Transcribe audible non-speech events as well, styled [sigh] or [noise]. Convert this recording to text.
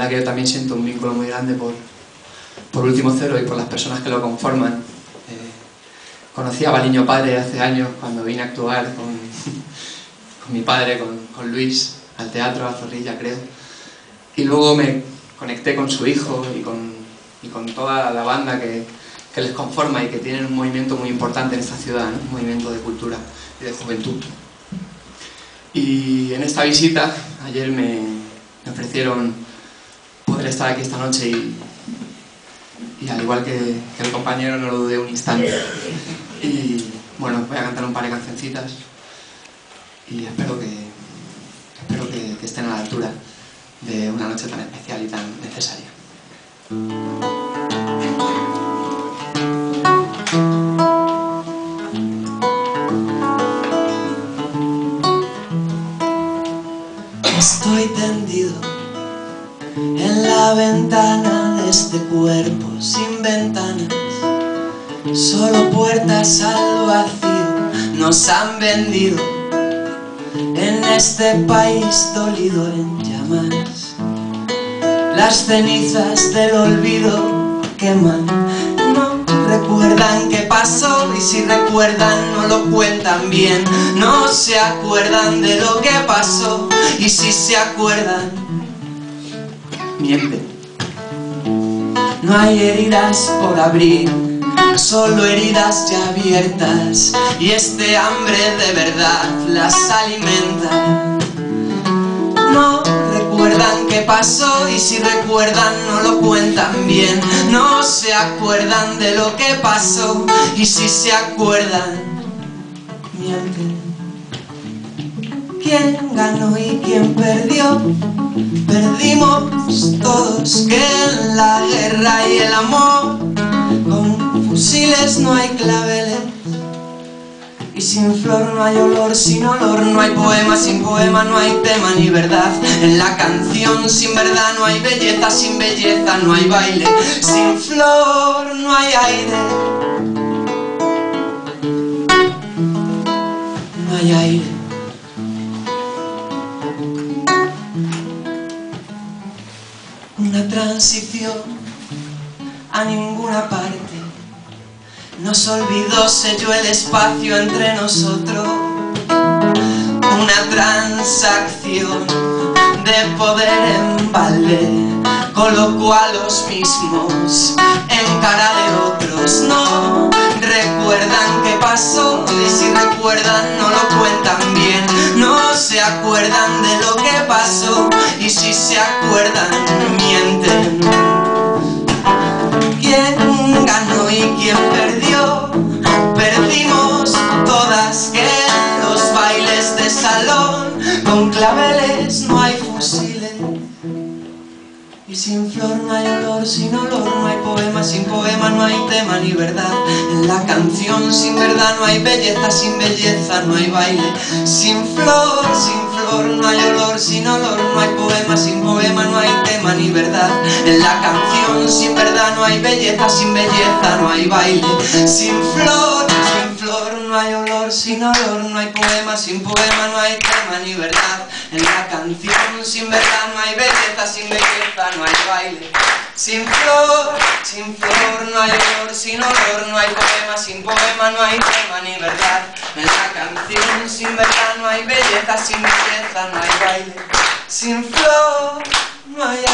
verdad que yo también siento un vínculo muy grande por, por Último Cero y por las personas que lo conforman. Eh, conocí a Baliño Padre hace años cuando vine a actuar con, [laughs] con mi padre, con, con, Luis, al teatro, a Zorrilla creo. Y luego me conecté con su hijo y con, y con toda la banda que, que, les conforma y que tienen un movimiento muy importante en esta ciudad, un movimiento de cultura y de juventud. Y en esta visita, ayer me, me ofrecieron poder estar aquí esta noche y, y al igual que, que, el compañero no lo dudé un instante. [laughs] Y bueno, voy a cantar un par de cancioncitas y espero que, espero que, que estén a la altura de una noche tan especial y tan necesaria. Ventana de este cuerpo sin ventanas, solo puertas al vacío nos han vendido en este país dolido en llamas. Las cenizas del olvido queman, no recuerdan qué pasó y si recuerdan no lo cuentan bien, no se acuerdan de lo que pasó y si se acuerdan mienten. No hay heridas por abrir, solo heridas ya abiertas y este hambre de verdad las alimenta. No recuerdan qué pasó y si recuerdan no lo cuentan bien. No se acuerdan de lo que pasó y si se acuerdan mienten. ¿Quién ganó y quién perdió? Perdimos todos que en la guerra y el amor con fusiles no hay claveles y sin flor no hay olor, sin olor no hay poema, sin poema no hay tema ni verdad. En la canción sin verdad no hay belleza, sin belleza no hay baile, sin flor no hay aire. No hay aire. A ninguna parte nos olvidó, selló el espacio entre nosotros. Una transacción de poder en balde, colocó a los mismos en cara de otros. No recuerdan qué pasó y si recuerdan no lo cuentan bien. No se acuerdan de lo que pasó y si se acuerdan de salón con claveles no hay fusiles. Y sin flor no hay olor, sin olor no hay poema, sin poema no hay tema ni verdad. En la canción sin verdad no hay belleza, sin belleza no hay baile. Sin flor, sin flor no hay olor, sin olor no hay poema, sin poema no hay tema ni verdad. En la canción sin verdad no hay belleza, sin belleza no hay baile. Sin flor, sin flor no hay olor, sin olor no hay poema, sin poema no hay tema ni verdad. En la canción sin verdad no hay belleza, sin belleza no hay baile. Sin flor, sin flor no hay olor, sin olor no hay poema, sin poema no hay tema ni verdad. En la canción sin verdad no hay belleza, sin belleza no hay baile. Sin flor no hay